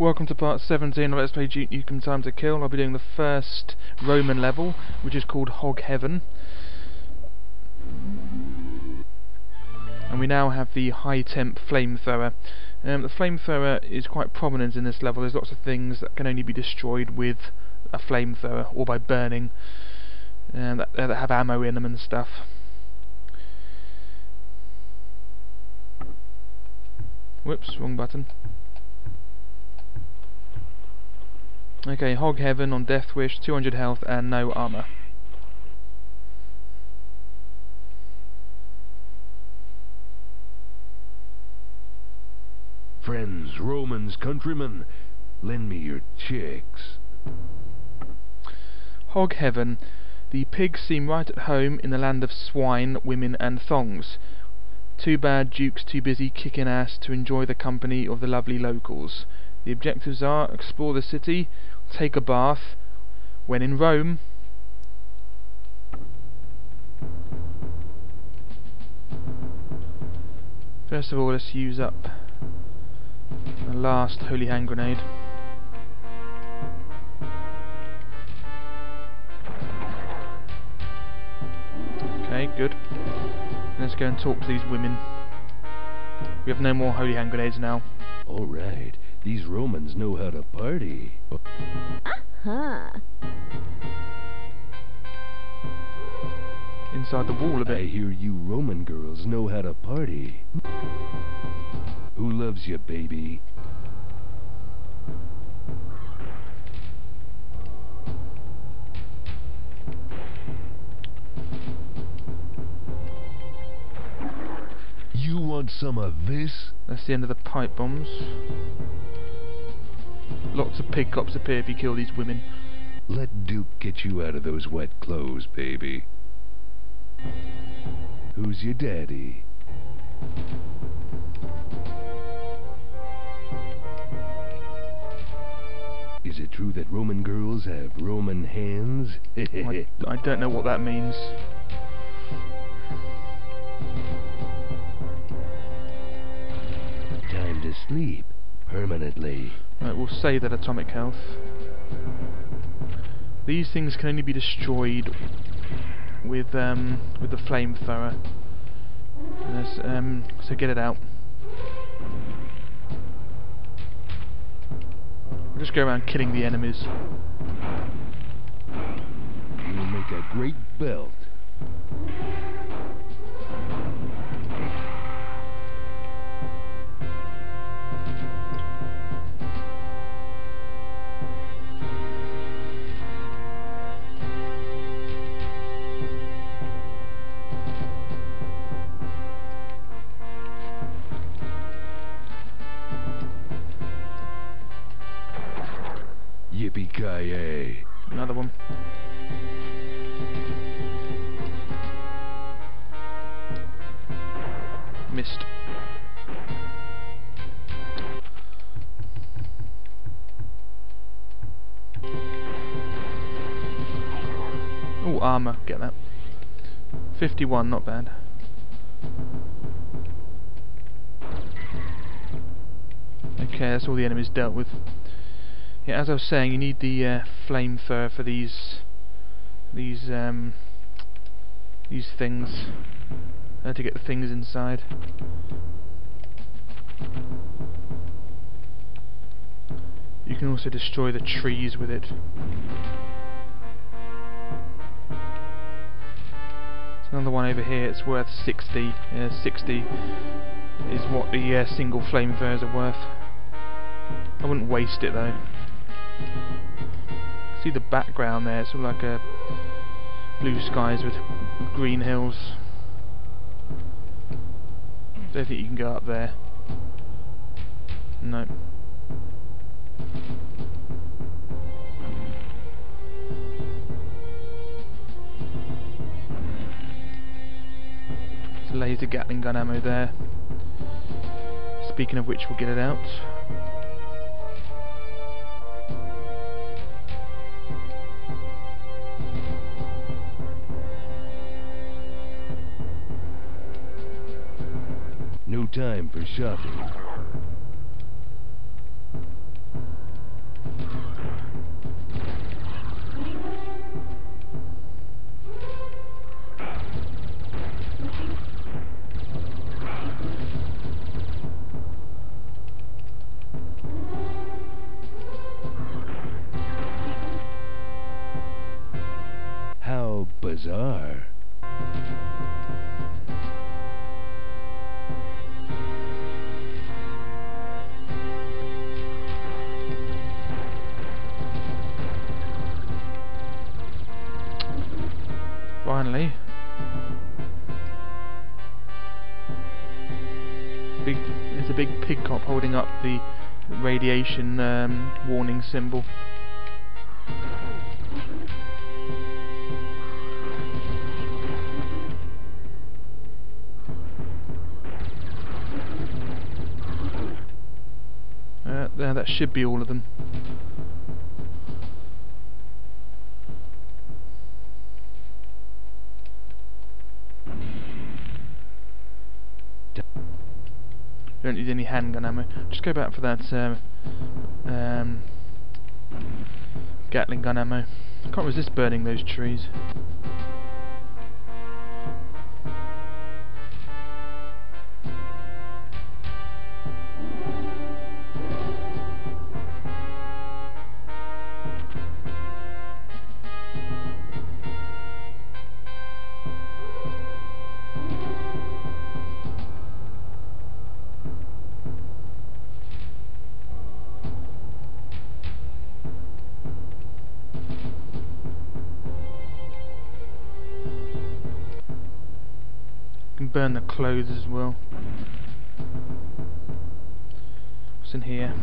Welcome to part 17 of Let's Play Duke Nukem Time to Kill. I'll be doing the first Roman level, which is called Hog Heaven. And we now have the high temp flamethrower. Um, the flamethrower is quite prominent in this level. There's lots of things that can only be destroyed with a flamethrower or by burning. Um, that, that have ammo in them and stuff. Whoops, wrong button. Okay, Hog Heaven on Death Wish, 200 health and no armor. Friends, Romans, countrymen, lend me your chicks. Hog Heaven. The pigs seem right at home in the land of swine, women and thongs. Too bad Duke's too busy kicking ass to enjoy the company of the lovely locals. The objectives are explore the city, take a bath, when in Rome, First of all, let's use up the last holy hand grenade. Okay, good. Let's go and talk to these women. We have no more holy hand grenades now. All right, these Romans know how to party. Huh. Inside the wall a I bit. hear you Roman girls know how to party. Who loves you, baby? Want some of this? That's the end of the pipe bombs. Lots of pig cops appear if you kill these women. Let Duke get you out of those wet clothes, baby. Who's your daddy? Is it true that Roman girls have Roman hands? I, I don't know what that means. Sleep permanently. Right, we'll save that atomic health. These things can only be destroyed with um, with the flamethrower. Um, so get it out. We'll just go around killing the enemies. You'll make a great belt. Get that. 51, not bad. Okay, that's all the enemies dealt with. Yeah, as I was saying, you need the uh, flamethrower for these these um, these things uh, to get the things inside. You can also destroy the trees with it. Another one over here. It's worth 60. Uh, 60 is what the uh, single flame flamethrowers are worth. I wouldn't waste it though. See the background there, it's of like a blue skies with green hills. Don't think you can go up there. No. There's laser Gatling gun ammo there. Speaking of which, we'll get it out. No time for shopping. The radiation um, warning symbol. Uh, there, that should be all of them. Don't need any handgun ammo. Just go back for that um, um, Gatling gun ammo. I can't resist burning those trees. Burn the clothes as well. What's in here?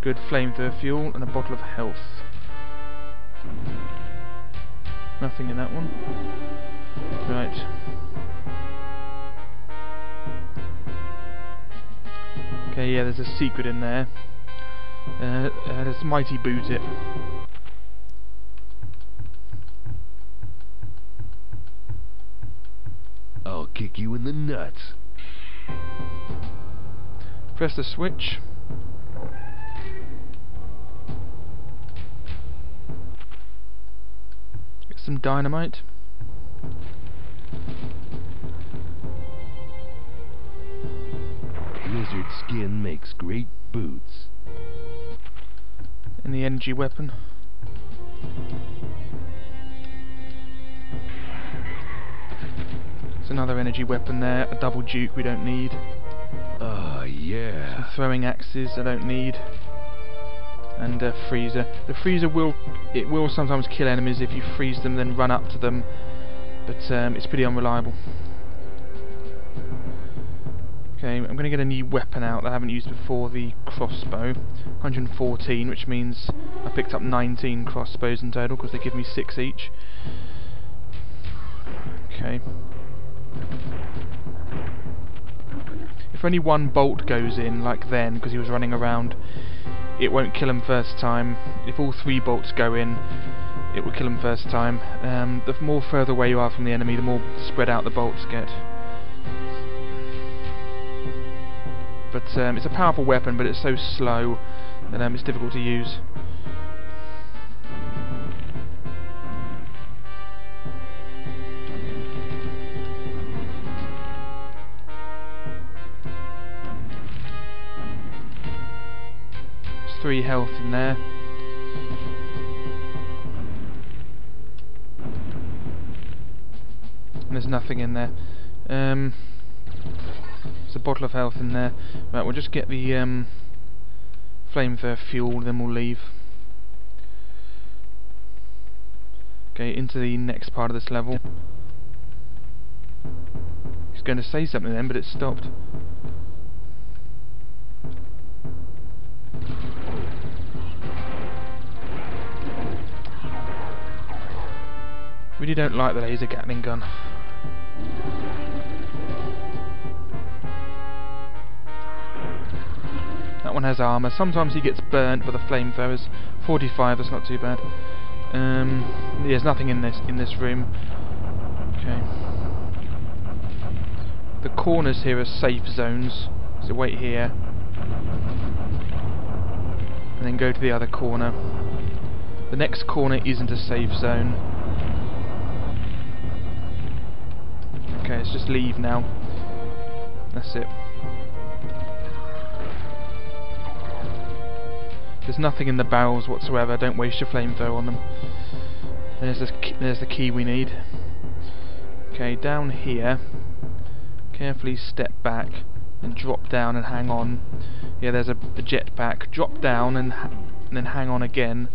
Good flamethrower fuel and a bottle of health. Nothing in that one. Right. Okay, yeah, there's a secret in there. Uh, uh, let's mighty boot it. I'll kick you in the nuts. Press the switch. Get some dynamite. Lizard skin makes great boots. And the energy weapon. There's another energy weapon there, a double duke we don't need. Ah, Some yeah. throwing axes I don't need. And a freezer. The freezer will it will sometimes kill enemies if you freeze them then run up to them. But um, it's pretty unreliable. Okay, I'm going to get a new weapon out that I haven't used before, the crossbow. 114, which means I picked up 19 crossbows in total because they give me 6 each. Okay. If only one bolt goes in, like then, because he was running around, it won't kill him first time. If all three bolts go in, it will kill him first time. Um, the more further away you are from the enemy, the more spread out the bolts get. But um, it's a powerful weapon, but it's so slow that um, it's difficult to use. Three health in there. And there's nothing in there. Um, there's a bottle of health in there. Right, we'll just get the um, flamethrower fuel, then we'll leave. Okay, into the next part of this level. He's going to say something then, but it stopped. Don't like the laser Gatling gun. That one has armour. Sometimes he gets burnt by the flamethrowers. 45, that's not too bad. Um, there's nothing in this in this room. Okay. The corners here are safe zones. So wait here. And then go to the other corner. The next corner isn't a safe zone. Okay, let's just leave now. That's it. There's nothing in the barrels whatsoever. Don't waste your flamethrower on them. There's there's the key we need. Okay, down here. Carefully step back and drop down and hang on. Yeah, there's a, a jetpack. Drop down and, and then hang on again.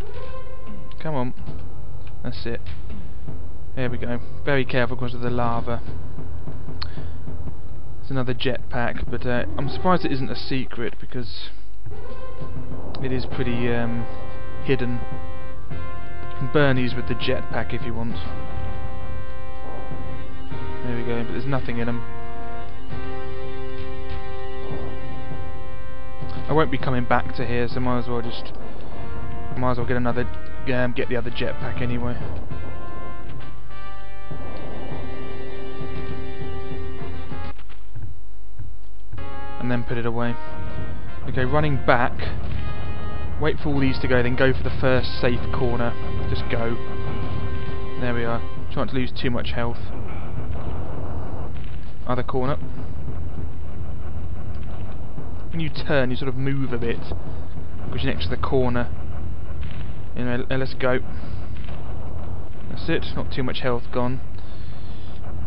Come on. That's it. There we go. Very careful because of the lava. Another jetpack, but uh, I'm surprised it isn't a secret because it is pretty um, hidden. You can burn these with the jetpack if you want. There we go, but there's nothing in them. I won't be coming back to here, so might as well just might as well get another um, get the other jetpack anyway. Then put it away. Okay, running back. Wait for all these to go, then go for the first safe corner. Just go. There we are. Try not to lose too much health. Other corner. When you turn, you sort of move a bit. Because you're next to the corner. Anyway, let's go. That's it, not too much health gone.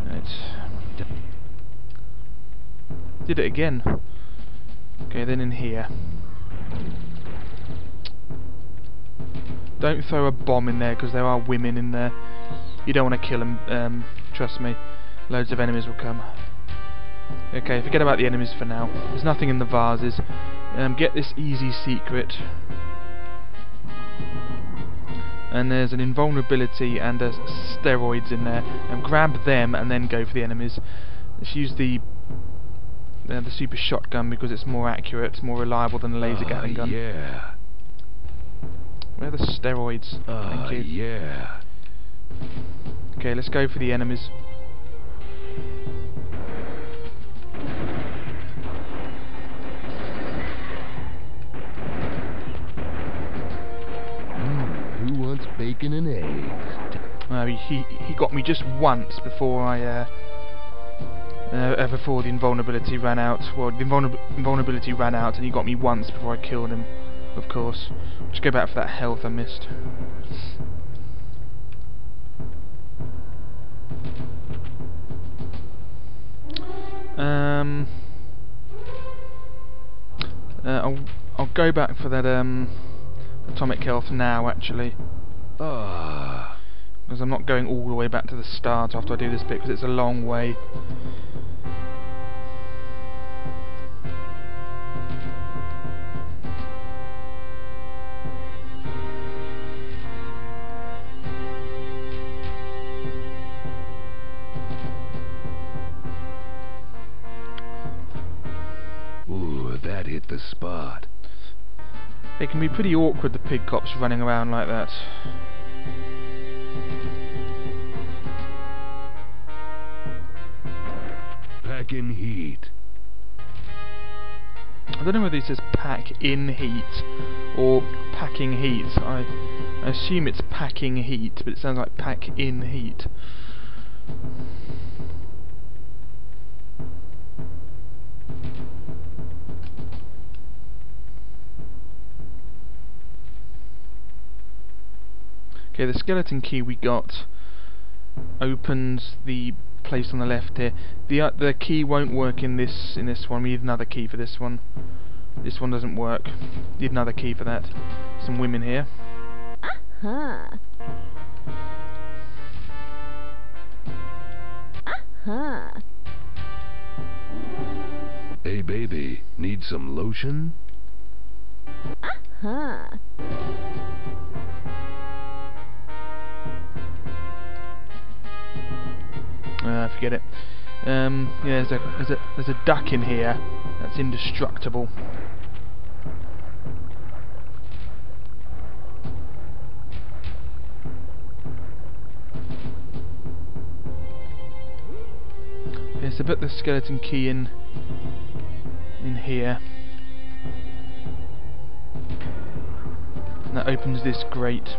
Right. Did it again. Okay, then in here. Don't throw a bomb in there because there are women in there. You don't want to kill them, um, trust me. Loads of enemies will come. Okay, forget about the enemies for now. There's nothing in the vases. Um, get this easy secret. And there's an invulnerability and a steroids in there. And grab them and then go for the enemies. Let's use the uh, the super shotgun because it's more accurate, more reliable than the laser Ah, Gatling gun. yeah. Where are the steroids? Ah, Thank you. yeah. Okay, let's go for the enemies. Mm, who wants bacon and eggs? Uh, he, he he got me just once before I uh, uh, before the invulnerability ran out. Well, the invulner invulnerability ran out, and he got me once before I killed him. Of course. Just go back for that health I missed. Um. Uh, I'll I'll go back for that um atomic health now. Actually. Because I'm not going all the way back to the start after I do this bit because it's a long way. ooh, that hit the spot. It can be pretty awkward the pig cops running around like that. In heat. I don't know whether it says pack in heat or packing heat. I, I assume it's packing heat, but it sounds like pack in heat. Okay, the skeleton key we got opens the place on the left here. The uh, the key won't work in this in this one. We need another key for this one. This one doesn't work. Need another key for that. Some women here. Uh-huh. Uh-huh. Hey, baby, need some lotion? Uh-huh. Uh, forget it. Um, yeah, there's a there's a there's a duck in here that's indestructible. Okay, so put the skeleton key in in here. And that opens this grate.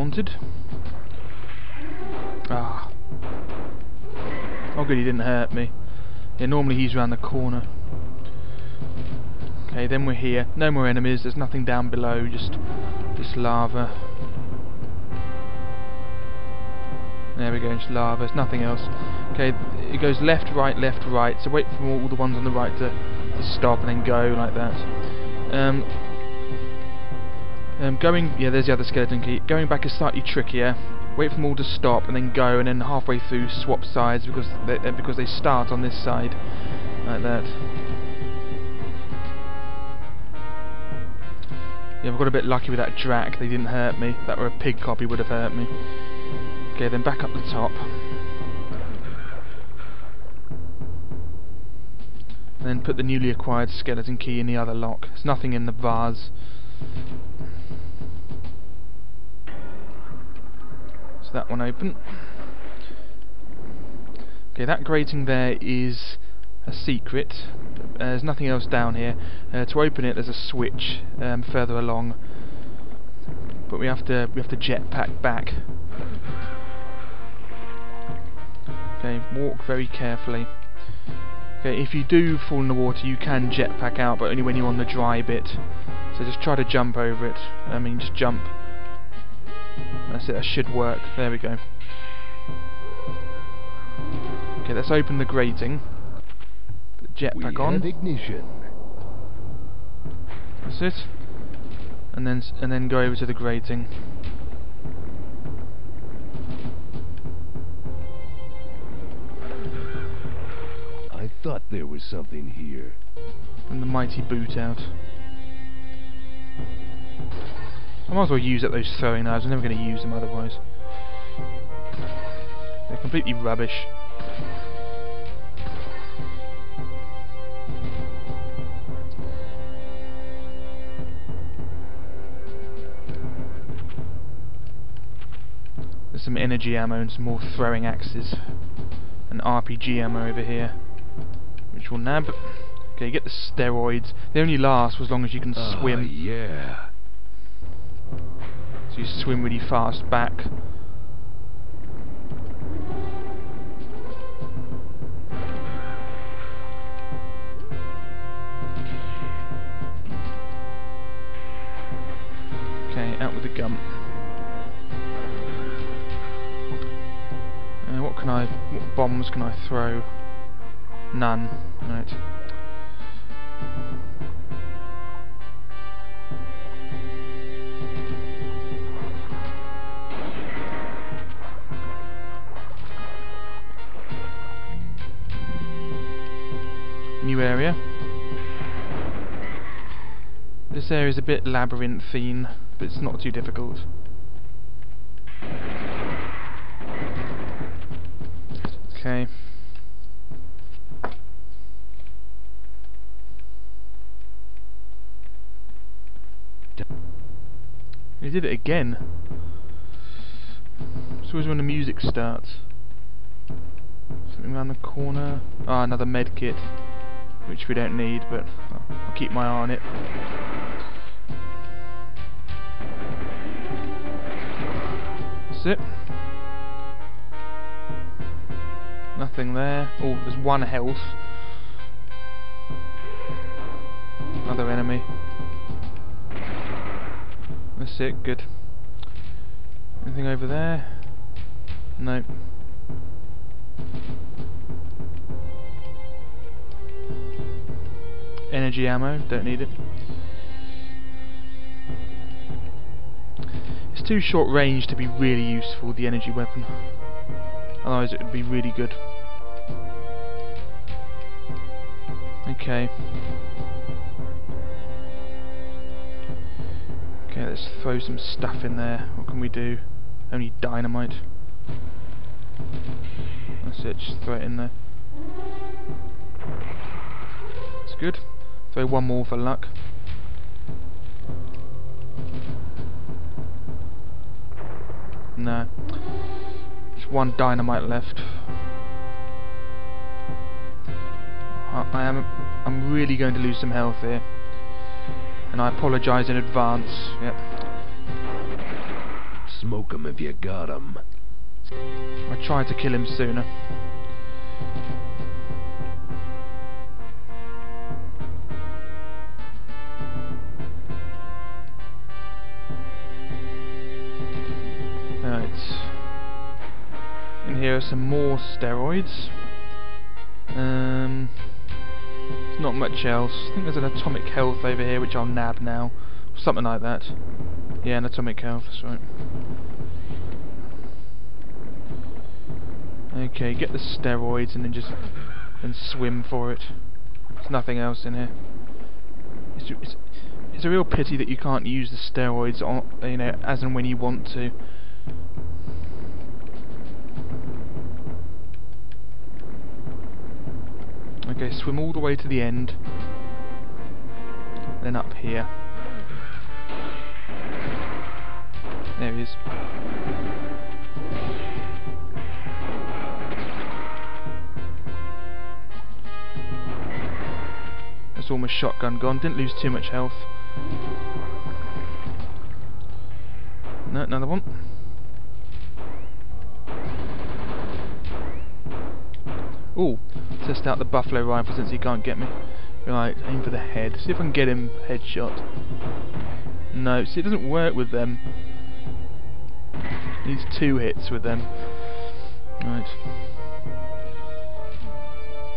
Wanted. Ah. Oh good, he didn't hurt me. Yeah, normally he's around the corner. Okay, then we're here. No more enemies, there's nothing down below, just just lava. There we go, just lava, there's nothing else. Okay, it goes left, right, left, right, so wait for all the ones on the right to, to stop and then go like that. Um, um, going, yeah, there's the other skeleton key. Going back is slightly trickier. Wait for them all to stop and then go, and then halfway through swap sides because they, uh, because they start on this side, like that. Yeah, I've got a bit lucky with that Drac. They didn't hurt me. If that were a pig copy, would have hurt me. Okay, then back up the top. And then put the newly acquired skeleton key in the other lock. There's nothing in the vase. So that one open. Okay, that grating there is a secret. Uh, there's nothing else down here. Uh, to open it, there's a switch um, further along, but we have to we have to jetpack back. Okay, walk very carefully. Okay, if you do fall in the water, you can jetpack out, but only when you're on the dry bit. So just try to jump over it. I mean, just jump. That's it. That should work. There we go. Okay, let's open the grating. Put the jetpack on. have ignition. That's it. And then and then go over to the grating. I thought there was something here. And the mighty boot out. I might as well use up those throwing knives. I'm never going to use them otherwise. They're completely rubbish. There's some energy ammo and some more throwing axes. And RPG ammo over here. Which we'll nab. Okay, get the steroids. They only last as long as you can Ah, swim. yeah. So you swim really fast back. Okay, out with the gun. Uh, what can I, what bombs can I throw? None. Right. This is a bit labyrinthine, but it's not too difficult. Okay. He did it again. It's always when the music starts. Something around the corner. Ah, another med kit, which we don't need, but I'll keep my eye on it. That's it. Nothing there. Oh, there's one health. Another enemy. That's it, good. Anything over there? No. Energy ammo, don't need it. It's too short range to be really useful, the energy weapon. Otherwise it would be really good. Okay. Okay, let's throw some stuff in there. What can we do? Only dynamite. That's it, just throw it in there. It's good. Throw one more for luck. No. Just one dynamite left. I, I am I'm really going to lose some health here. And I apologise in advance. Yep. Smoke 'em if you got 'em. I tried to kill him sooner. Here are some more steroids. Um, not much else. I think there's an atomic health over here which I'll nab now. Something like that. Yeah, an atomic health, that's right. Okay, get the steroids and then just and swim for it. There's nothing else in here. It's, it's, it's a real pity that you can't use the steroids on, you know, as and when you want to. Okay, swim all the way to the end. Then up here. There he is. That's almost shotgun gone. Didn't lose too much health. No, another one. Ooh, test out the buffalo rifle since he can't get me. Right, aim for the head. See if I can get him headshot. No, see it doesn't work with them. Needs two hits with them. Right.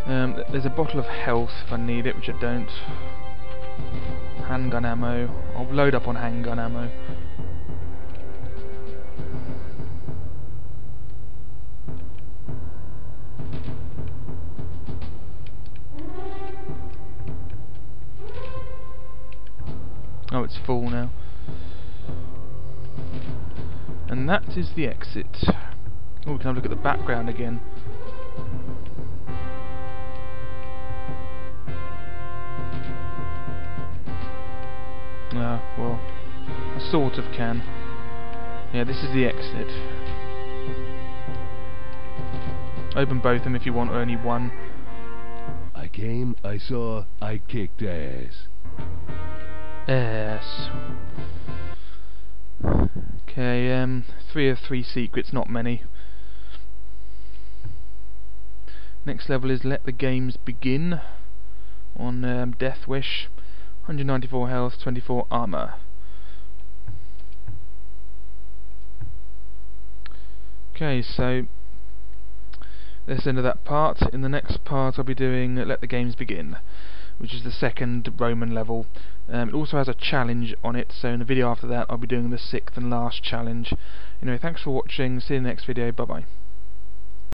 Um, th there's a bottle of health if I need it, which I don't. Handgun ammo. I'll load up on handgun ammo. Oh, it's full now. And that is the exit. Oh, we can have a look at the background again. Ah, well, I sort of can. Yeah, this is the exit. Open both of them if you want only one. I came, I saw, I kicked ass. Yes. Okay, um, three of three secrets, not many. Next level is Let the Games Begin on um, Death Wish. 194 health, 24 armor. Okay, so that's the end of that part. In the next part I'll be doing Let the Games Begin, which is the second Roman level. Um, it also has a challenge on it, so in the video after that I'll be doing the sixth and last challenge. Anyway, thanks for watching, see you in the next video, bye bye.